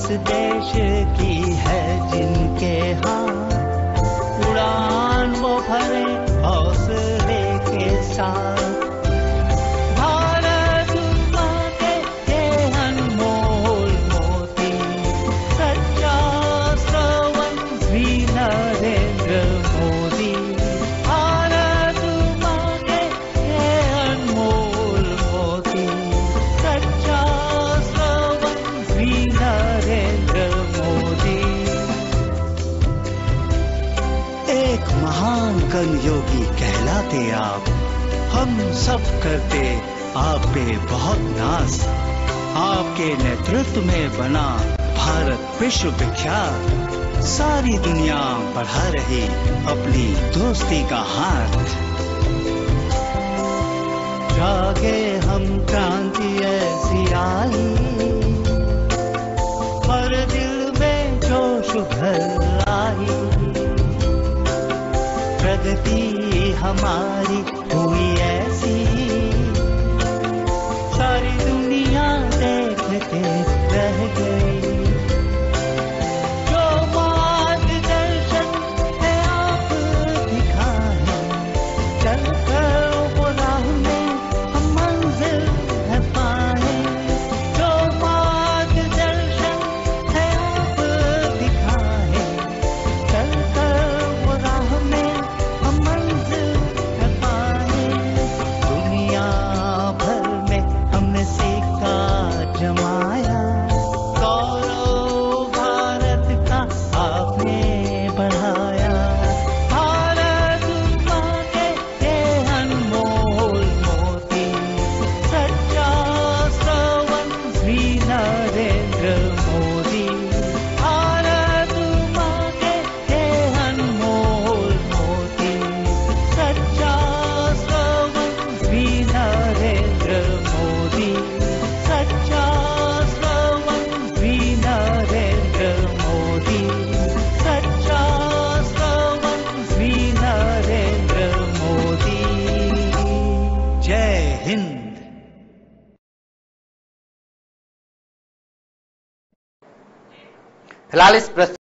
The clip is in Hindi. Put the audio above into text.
देश की है कर्म योगी कहलाते आप। हम सब करते आप पे बहुत नाज आपके नेतृत्व में बना भारत विश्व विख्यात। सारी दुनिया बढ़ा रही अपनी दोस्ती का हाथ। जागे हम क्रांति ऐसी आई। पर दिल में जोश भर प्रगति हमारी हुई ऐसी। सारी दुनिया देखते रह गई। 人后 फ़िलहाल इस प्रस्तुति